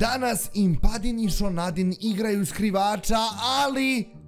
Danas Impadin i Šonadin igraju skrivača, ali...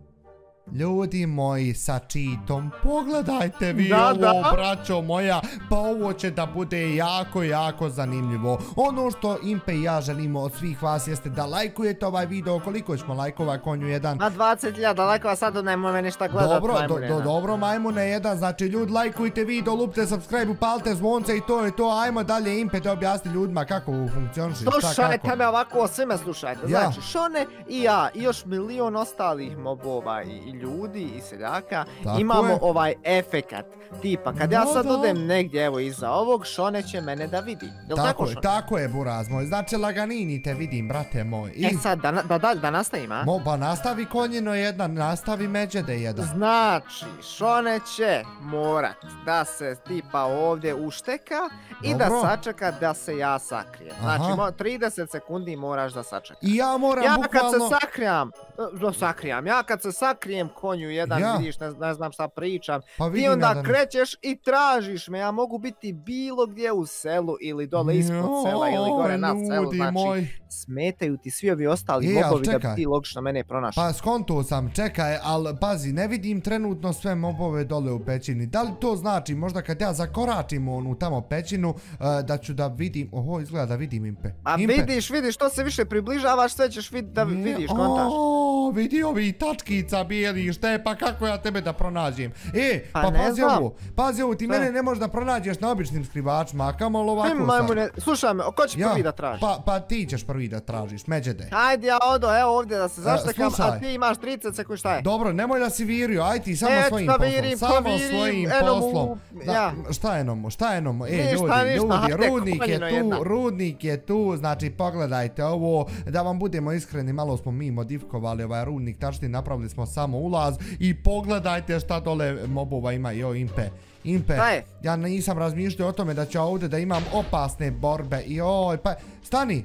Ljudi moji sa čitom, pogledajte vi Da, ovo, da. braćo moja, pa ovo će da bude jako, jako zanimljivo. Ono što Impe i ja želimo od svih vas jeste da lajkujete ovaj video, koliko ćemo lajkova konju jedan. Na 20.000 lajkova sad nemoj me ništa gledat. Dobro, do, majmune, do, na. dobro, majmune jedan, znači ljudi lajkujte video, lupte subscribe, upalite zvonce i to je to, ajmo dalje Impe da objasni ljudima kako kako. Slušajte me ovako, sve me slušajte. Ja. Znači, Šone i ja i još milion ostalih mobova i, i ljudi i seljaka Tako imamo je. ovaj efekat. Tipa, kad ja Da, sad da. odem negdje, evo iza ovog, Šone će mene da vidi. Jel tako, Tako je, Šone? tako je, buraz moj, znači laganini te vidim, brate moj. I, E sad, da, da, da, da nastavim, a? mo, pa nastavi konjino jedan, nastavi međede jedan. Znači, Šone će morat da se tipa ovdje ušteka i da Dobro. sačeka da se ja sakrijem. Znači, Aha. mo- 30 sekundi moraš da sačekaš. I ja moram Ja bukvalno... kad se sakrijam, e, da sakrijam, ja kad se sakrijem konju jedan, Ja. vidiš, ne, ne znam šta pričam, Pa ti onda da- krećeš i tražiš me, ja mogu biti bilo gdje u selu ili dole ispod sela ili gore na selu, znači moj. smetaju ti svi ovi ostali E, mobovi da bi ti logično mene pronašao. Pa skonto sam, čekaj, ali pazi, ne vidim trenutno sve mobove dole u pećini. Da li to znači možda kad ja zakoračim onu tamo pećinu, e, da ću da vidim, oho, izgleda da vidim impe. A Impe. vidiš, vidiš, što se više približavaš, sve ćeš vid, da vidiš, kontaš. O, vidi ovi tačkica bijeli, šta je, pa kako ja tebe da pronađem? E, pa, Pa ne pazi znam. ovo, pazi ovo, ti mene ne možeš da pronađeš na običnim skrivačima, a kamoli ovako Ajme, majmune, slušaj me, ko će Ja, prvi da traži? Pa, pa ti ćeš prvi da tražiš, međede. Ajde ja odo, evo ovdje da se zaštekam, a slušaj. ti imaš 30 sekundi, šta je? Dobro, nemoj da si virio, aj ti samo Neću svojim da poslom, samo virim, svojim poslom. Da, ja. Šta je nomo, šta je nomo? E, Ništa, ljudi, ništa, ljudi, rudnik je tu, jedna. rudnik je tu, znači pogledajte ovo, da vam budemo iskreni, malo smo mi modifikovali ovaj rudnik, tačni napravili smo samo ulaz i pogledajte šta dole mobova ima, jo, impe. Impe, je? ja nisam razmišljao o tome da ću ovdje da imam opasne borbe, joj, pa, stani,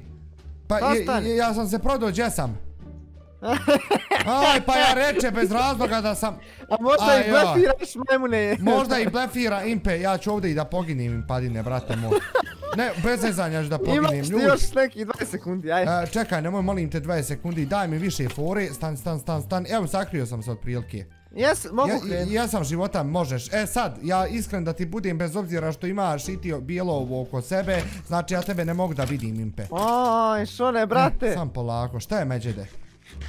pa je- ja sam se prodao, gdje sam? Aj, pa ja reče bez razloga da sam... A možda i blefiraš majmune. Možda i blefira Impe, ja ću ovdje i da poginim Impadine, brate moj. Ne, bez zezanja da poginem, Imaš ti ljudi. još nekih 20 sekundi, aj. E, čekaj, nemoj, molim te 20 sekundi, daj mi više fore, stan, stan, stan, stan, evo sakrio sam se otprilike. Jes, mogu Ja, krenuti. ja sam života, možeš. E sad, ja iskren da ti budem bez obzira što imaš i ti bijelo ovo oko sebe, znači ja tebe ne mogu da vidim Impe. Oj, šone, brate. Sam polako, šta je međede?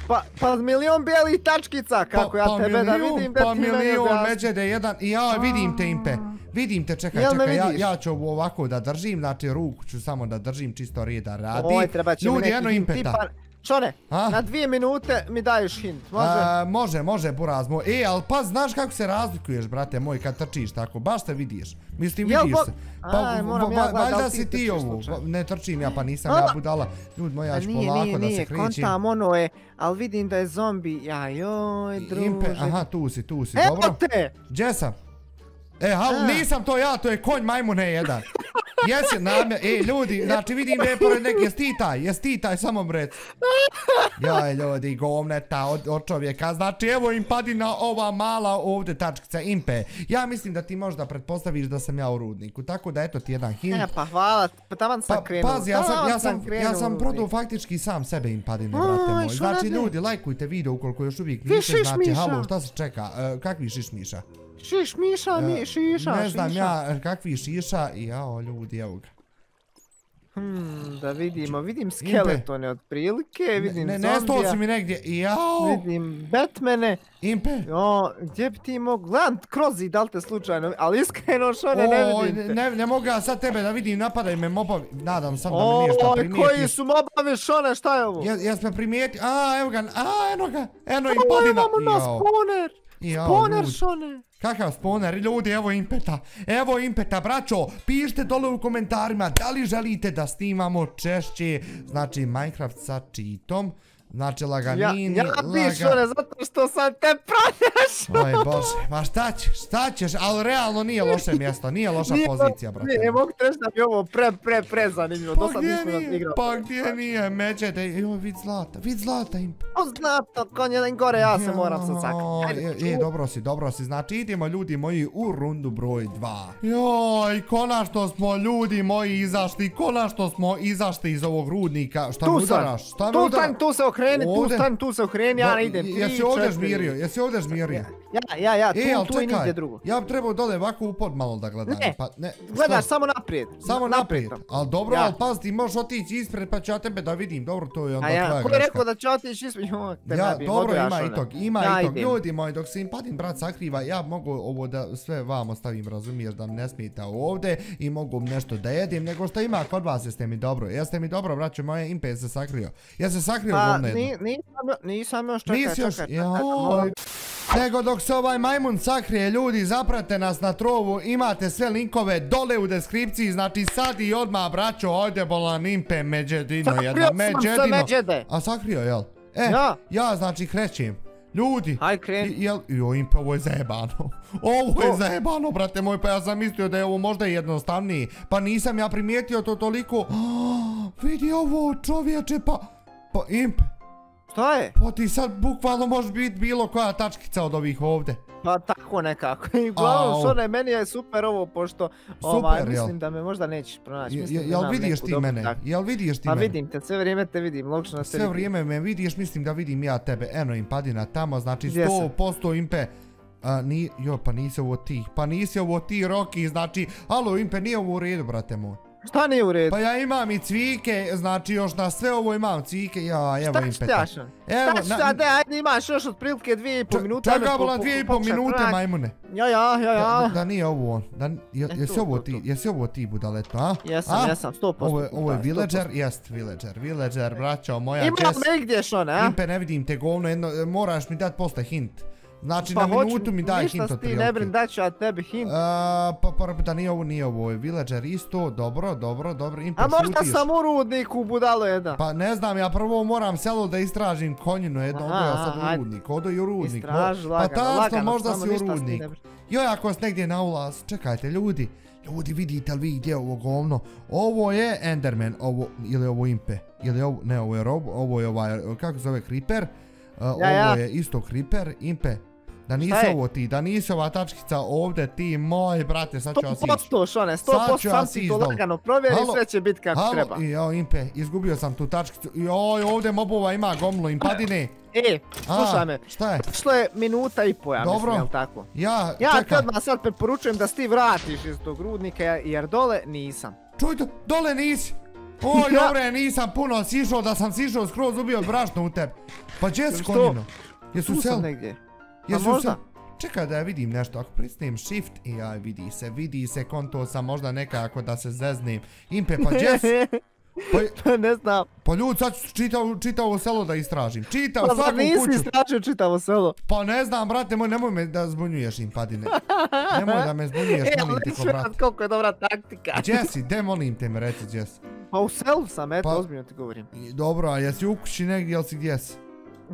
Pa, pa milion bijelih tačkica, kako ja tebe da vidim, da pa ti meni milijun objasni. međede jedan, i ja vidim te Impe. Vidim te, čekaj, Jel čekaj, ja, ja ću ovo ovako da držim, znači ruku ću samo da držim čisto reda radi. Oj, treba će mi Ljudi, eno hint, impeta. tipa, Šone, A? na dvije minute mi daješ hint, može? A, može, može, buraz moj. E, ali pa znaš kako se razlikuješ, brate moj, kad trčiš tako, baš se vidiš. Mislim, Jel vidiš bo- se. Aj, moram ja va- gledat da li si ti slučajno. ne trčim ja, pa nisam ja budala. Ljudi moji, ja ću polako nije, da se nije, krećem. kontam, ono je, ali vidim da je zombi, ja joj, druže. Aha, tu si, tu si, Evo dobro. te! Gdje sam? E, halo, nisam to ja, to je konj majmune jedan. Jesi, namje, e, ljudi, znači vidim da je pored nek, jes ti taj, jes ti taj, samo mrec. Jaj, ljudi, govneta od, od čovjeka, znači evo im padina ova mala ovdje tačkica, impe. Ja mislim da ti možda pretpostaviš da sam ja u rudniku, tako da eto ti jedan hint. E, pa hvala, pa taman sam Pa, krenuo. pazi, ja sam, ja sam, ja sam prodao faktički sam sebe im padine, Aj, brate moj. Znači, ljudi, lajkujte video ukoliko još uvijek niste, znači, halo, šta se čeka, E, kakvi šišmiša? Šiš, miša, mi, šiša, Ne znam šiša. ja e, kakvi šiša i jao ljudi, evo ga. Hmm, da vidimo, vidim skeletone otprilike, vidim Ne, ne, zombija, si mi negdje, jao, vidim Batmane. impe. O, gdje bi ti mogu, gledam kroz zid, da li te slučajno, ali iskreno šone ne vidim te. ne, ne mogu ja sad tebe da vidim, napadaj me mobovi, nadam sam da me nije šta Oj, koji su mobavi šone, šta je ovo? Je- Jes me primijeti, a evo ga, a eno ga, eno i Ovo padina. imamo na spawner, spawner šone. Kakav spawner, ljudi, evo impeta, evo impeta, braćo, pišite dole u komentarima da li želite da snimamo češće, znači Minecraft sa cheatom, Znači Ja, laganini, ja bi Šone, zato što sam te pronašao. Oj bože, ma šta ćeš, šta ćeš, ali realno nije loše mjesto, nije loša Nije pozicija, brate. Nije, mogu ti reći da mi ovo pre, pre, pre zanimljivo. Pa Do sad nismo nije, igrali. pa gdje nije, međete, joj, vid zlata, vid zlata im. O, Zlato, konj jedan gore, ja se moram sad sakati. E, dobro si, dobro si, znači idemo ljudi moji u rundu broj 2. Joj, konačno smo ljudi moji izašli, konačno smo izašli iz ovog rudnika. Šta Tu sam, udaraš? Šta me tu stan, tu se okreni, tu stan, tu se okreni, ja Do- idem. Tri, Jesi ovdje žmirio, jesi ovdje žmirio? Ja, ja, ja, E, al tu, tu i nigdje drugo. ja bi trebao dole ovako u pod malo da gledam. Ne, pa, ne, Gledaš samo naprijed. Samo naprijed, ali dobro, Ja. ali pazi ti možeš otići ispred pa ću ja tebe da vidim, dobro to je onda A ja, tvoja ko je greška. rekao da će otići ispred? Joj, te Ja, dobro, ima i tog, ima i tog. Ljudi moji, dok se im padin brat sakriva, ja mogu ovo da sve vamo stavim, razumiješ, da ne smijete ovdje i mogu nešto da jedim, nego što ima kod vas, jeste mi dobro. Jeste mi dobro, braćo moje, impe se sakrio. Ja se sakrio Pa, ni- nisam, jo- nisam još, čekaj, Nisi čekaj, još, čekaj, molim. Nego dok se ovaj majmun sakrije, ljudi, zaprate nas na trovu, imate sve linkove dole u deskripciji, znači sad i odmah, braćo, ojde bolan impe, međedino, Sakrio jedna sam međedino. međede. A sakrio, jel? E, Ja. ja znači krećem. Ljudi, Jel, jo, impe, ovo je zajebano. Ovo je zajebano, brate moj, pa ja sam mislio da je ovo možda jednostavniji. Pa nisam ja primijetio to toliko. vidi ovo, čovječe, pa... Pa, impe, Šta je? pa ti sad bukvalno može biti bilo koja tačkica od ovih ovdje. Pa tako nekako. I uglavnom, Au. Šone, meni je super ovo, pošto ovaj, jel? mislim da me možda nećeš pronaći. Je- Mislim je- da Jel vidiš ti mene? Jel vidiš ti Pa mene? vidim te, sve vrijeme te vidim, logično te Sve vrijeme me vidiš, mislim da vidim ja tebe. Eno im padina tamo, znači Gdje sam? 100% impe. A, ni, jo, pa nisi ovo ti. Pa nisi ovo ti, Roki, znači, alo, impe, nije ovo u redu, brate moj. Šta nije u redu? Pa ja imam i cvike, znači još na sve ovo imam cvike, ja, evo Šta impe. ti ja, Šone? Evo, Šta ti ja, de, ajde imaš još otprilike dvije i pol Č- minute. Čekaj, ajme, po- bolan, po- dvije i pol minute, majmune. Ja, ja, ja, Da, ja. da nije ovo on. Da, E, jesi ovo ti, jesi ovo ti budaleto, a? Jesam, jesam, 100%. Ovo je, ovo je da, villager, jest villager, villager, braćo moja, Ima Jess. me gdje, Šone, a? Impe, ne vidim te govno, jedno, moraš mi dati posle hint. Znači, Pa na minutu mi daj hint od ti ne brin, dat ću ja tebi hint. A, pa, pa, da nije ovo, nije ovo, villager isto, dobro, dobro, dobro, Impe, A možda sam u rudniku, budalo jedan. Pa ne znam, ja prvo moram selo da istražim konjinu, jedno, odo ja sad u rudnik, odo i u rudnik. Pa lagano, tačno, lagano, možda si u rudnik. Joj, ako si negdje na ulaz, čekajte ljudi, ljudi vidite li vi gdje je ovo govno? Ovo je Enderman, ovo, ili ovo Impe, ili ovo, ne ovo je Rob, ovo je ovaj, kako se zove, Creeper, Uh, ovo ja. je isto Creeper, Impe, da nisi ovo ti, da nisi ova tačkica ovdje ti, moj brate, sad ću vas ići. 100% Šone, Sad 100% ću ja sam ti to lagano provjeri, sve će biti kako Halo, treba. jao Impe, izgubio sam tu tačkicu, joj, ovdje mobova ima gomlo impadine. E, slušaj me, Šta je? prošlo je minuta i po, ja Dobro. mislim, jel tako? Ja, Ja ti čekaj, odmah sad preporučujem da se ti vratiš iz tog rudnika, jer dole nisam. čujte, dole nisi. Oj, Ja. dobre, nisam puno sišao, da sam sišao skroz ubio brašno u tebi. Pa gdje si Što? konjino? Jesu Tu sam negdje. Jesu A možda? sel? Čekaj da ja vidim nešto, ako prisnim shift, i ja vidi se, vidi se, konto sam možda nekako da se zeznim. Impe, pa gdje si? Pa, ne znam. pa ljud, sad ću čitavo, čitavo selo da istražim. Čitav, Pa svaku nisi kuću. istražio čitavo selo? Pa ne znam, brate moj, nemoj me da zbunjuješ impadine. Nemoj da me zbunjuješ, E, molim te ko ću brat. vam koliko je dobra taktika. Si? De molim te me reci gdje si. Pa u selu sam, eto, Pa- ozbiljno ti govorim. Dobro, a jesi u kući negdje, jel si gdje si?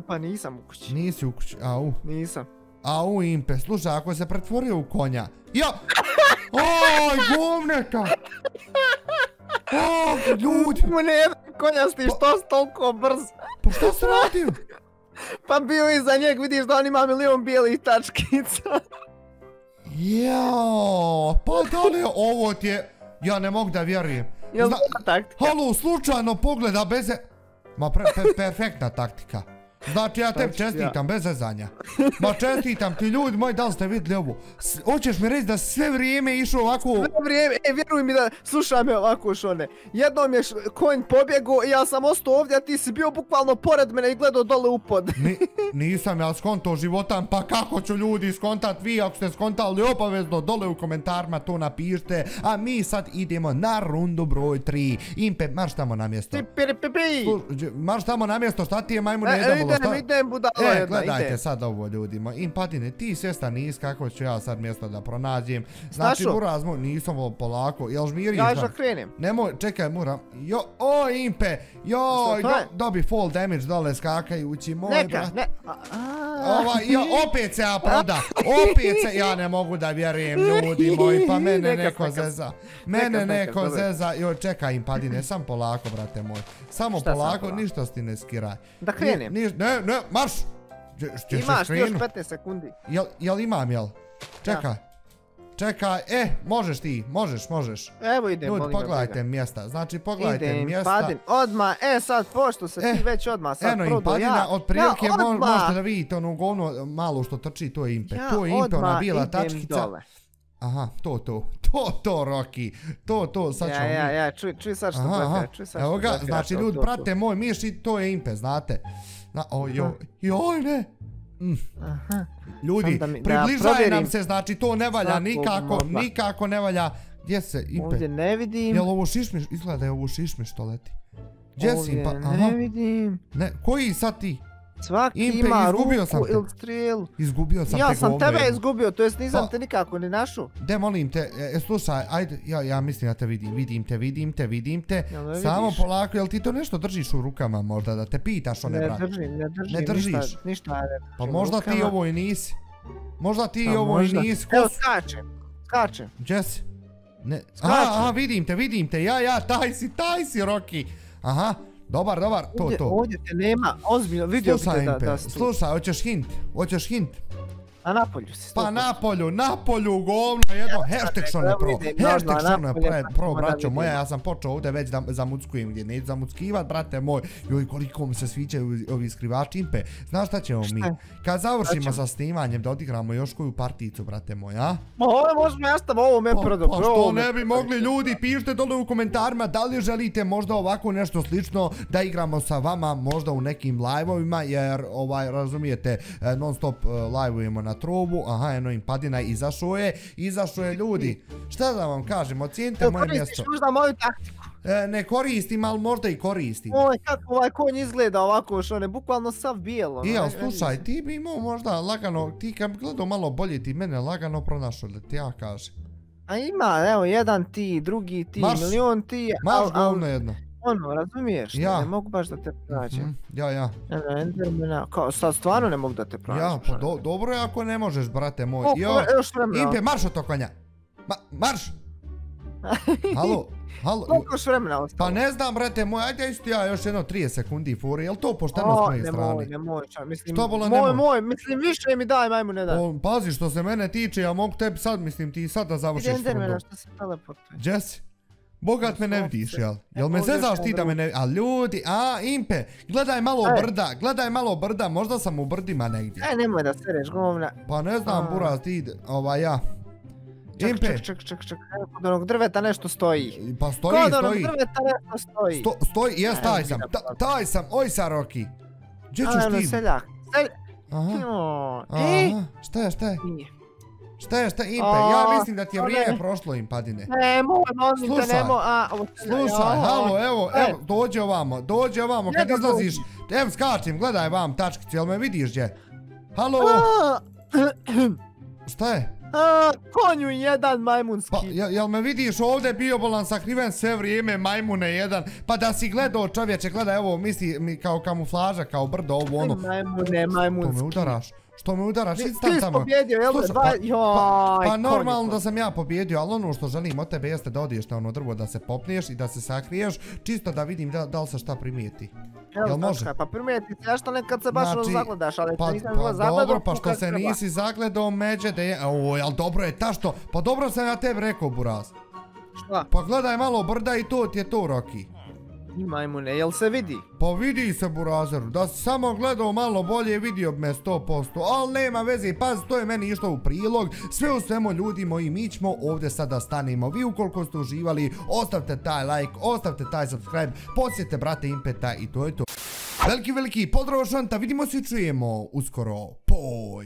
Pa nisam u kući. Nisi u kući, au. Nisam. Au, impe, slušaj, ako se pretvorio u konja. Ja! Oj, gumneta! O, ljudi, Mu ne jedan konjasti, što si toliko brz? pa šta si radio? Pa bio iza njeg, vidiš da on ima milion bijelih tačkica. Jao, pa da li ovo ti je... Ja ne mogu da vjerujem. Jel taktika? Halo, slučajno pogleda bez... e- Ma pre, pe- perfektna taktika. Znači ja tebi Znači, ja. čestitam bez zezanja. Ma čestitam ti ljudi moji, da li ste vidjeli ovo? S- Hoćeš mi reći da sve vrijeme išao ovako... Sve vrijeme, e, vjeruj mi da, slušaj me ovako Šone, jednom je konj pobjegao i ja sam ostao ovdje, a ti si bio bukvalno pored mene i gledao dole u pod. Ni, nisam ja skonto životan, pa kako ću ljudi skontat vi ako ste skontali obavezno dole u komentarima to napišite. A mi sad idemo na rundu broj 3. Impe, marš tamo na mjesto. Marš tamo na mjesto, šta ti je majmune E, jedan sta- idem budala E, jedna, gledajte sad ovo ljudima. Impadine, ti svjestan nis kako ću ja sad mjesto da pronađem. Znači, Snašo? Buraz moj, nisam polako. Jel žmiriš? Ja da? krenem. Nemoj, čekaj, mora. Jo, o, Impe! Joj, je? do- dobi fall damage dole skakajući, moj Neka, brat. ne. a- a- Ova, jo, opet se ja proda, opet se, ja ne mogu da vjerujem ljudi moji, pa mene Neka, neko neka. zeza, mene Neka, neko zeza, joj čekaj im padine, sam polako brate moj, samo Šta sam polako, polako? ništa ti ne skiraj. Da krenem. Ni, ni- ne, ne, marš! Če- Imaš ti još krenu? 15 sekundi. Jel, jel imam, jel? Čekaj. Čekaj, e, možeš ti, možeš, možeš. Evo idem, Ljudi, pogledajte mjesta, znači pogledajte Idem, mjesta. padim, odmah, e sad, pošto se E, ti već odmah sad Eno padina, ja, od prilike ja mo- možete da vidite onu govno malo što trči, to je impe. ja to je impe, ona bijela idem tačkica. dole. Aha, to, to, to, to, Rocky, to, to, sad ćemo Ja, ja, ja, čuj, čuj sad što blefira, čuj sad evo ga, znači ljudi, prate moj miš i to je impe, znate. Na, o, joj, joj, ne. Mm. Aha. Ljudi, Sam da mi- da približaje nam se, znači to ne valja svakog nikako, nikako ne valja. Gdje se, impe? Ovdje ne vidim, Jel ovo šišmiš? Izgleda da je ovo šišmiš što leti. Gdje si ovdje impa? ne Aha, vidim. ne, koji sad ti? Svaki Impe, ima izgubio ruku sam te. ili strijelu. Izgubio sam Ja te sam tebe jedno. izgubio, to jest nisam Pa- te nikako ni našao. De molim te, e, e, slušaj, ajde, ja, ja mislim da te vidim, vidim te, vidim te, vidim te. Me Samo vidiš? polako, jel ti to nešto držiš u rukama možda, da te pitaš one, Ne brat? držim, ne držim, Ne držiš? ništa, ništa ne držim Pa možda ti ovo i nisi. Možda ti Pa ovo i možda. nisi. Evo skačem, skačem. Si? Ne, aha, aha, vidim te, vidim te, ja, ja, taj si, taj si, Rocky. Aha, dobar, dobar, to, Ovdje, to. ovdje te nema, ozbiljno, vidio bi te da, da slušaj, hoćeš hint, hoćeš hint. A napolju si. Pa 100%. napolju, napolju, govno, jedno, hashtag što ne evo pro, hashtag napolje, pro, pa braćo moja, ja sam počeo ovdje već da zamuckujem gdje neću zamuckivat, brate moj, joj koliko mi se sviđaju ovi skrivači impe, znaš šta ćemo mi, kad završimo sa snimanjem da odigramo još koju particu, brate moj, a? Ma ovo možemo ja stavim ovo me Pa, prodao. pa što ne bi mogli ljudi, pišite dole u komentarima da li želite možda ovako nešto slično da igramo sa vama možda u nekim live-ovima jer ovaj razumijete e, non stop e, live-ujemo na trobu, aha eno im padina izašao je, izašao je ljudi. Šta da vam kažem, ocijenite moje Koristiš mjesto. možda moju taktiku. E, ne koristim, ali možda i koristim. Oj, kako ovaj konj izgleda ovako, što ne, bukvalno sav bijelo. I ono, ja, slušaj, ti bi imao možda lagano, ti kad gledao malo bolje ti mene lagano pronašao da ti ja kažem. A ima, evo, jedan ti, drugi ti, Marš. milion ti, Maš al, al, govno jedno. Ono, razumiješ, Ja. ne mogu baš da te. Mhm, Ja, ja. Eno, Endermana, kao, sad stvarno ne mogu da te pronađem. Ja, pa do, dobro je ako ne možeš, brate moj. Koliko, Jo, još vremena. Impe, marš od tog konja. Ma, marš! Halo, halo. Koliko još vremena ostalo? Pa ne znam, brate moj, ajde isto ja još jedno 30 sekundi furi, jel to pošteno s O, moje nemoj, strane? nemoj, ča, mislim, Što bola moj, nemoj? moj, mislim, više mi daj, majmu ne daj. O, pazi što se mene tiče, ja mogu tebi sad, mislim ti sad da Ide završiš Endermana furdo. što se teleportuje. Jesse, bogat me ne vidiš, jel? Jel me zezaš ti da me ne... A ljudi, a Impe, gledaj malo Ej. brda, gledaj malo brda, možda sam u brdima negdje. Aj, nemoj da sereš govna. Pa ne znam, buraz, ti, ovaj ja. Ček, Impe, ček, ček, ček, ček, kod onog drveta nešto stoji. pa stoji, Kod onog stoji. drveta nešto stoji. Sto, stoj, jes Evo, taj sam, ta- taj sam, oj sa Roki. Gdje ćeš Ajmo, ti? seljak. Selj... Aha, I? aha, šta je, šta je, Nije. Šta je, šta Impe, ja mislim da ti je vrijeme prošlo Impadine. Nemoj, molim te, nemoj, a, Slušaj, halo, evo, E. evo, dođi ovamo, dođi ovamo, kad izlaziš, evo skačim, gledaj vam tačkicu, jel me vidiš gdje? Halo, šta je? a, konju jedan majmunski. Pa, jel, jel me vidiš ovdje bio bolan sakriven sve vrijeme, majmune jedan, pa da si gledao čovječe, gledaj ovo, misli mi kao kamuflaža, kao brdo, ovo ono, Majmune, majmunski. me udaraš, što me udaraš, Ti idi ti tamo. pobjedio, jel? Slušaj, Dva, pa- Pa konju, normalno da sam ja pobjedio, ali ono što želim od tebe jeste da odiješ na ono drvo da se popneš i da se sakriješ, čisto da vidim da, da li se šta primijeti. Jel može? Pa primijeti se, što nekad se baš Znači, zagledaš, ali Pa, nisam pa zagledao dobro, pa što se nisi zagledao međe da je... O, jel dobro je ta što? Pa dobro sam ja tebi rekao, Buraz. Šta? Pa gledaj malo brda i to ti je to, Roki. I majmune, jel se vidi? Pa vidi se, Burazeru, da si samo gledao malo bolje, vidio me 100%, ali nema veze, pazi, to je meni išlo u prilog, sve u svemu ljudi moji, mi ćemo ovdje sada stanemo, vi ukoliko ste uživali, ostavite taj like, ostavite taj subscribe, posjetite brate Impeta i to je to. Veliki, veliki pozdrav šanta, vidimo se i čujemo uskoro, poj!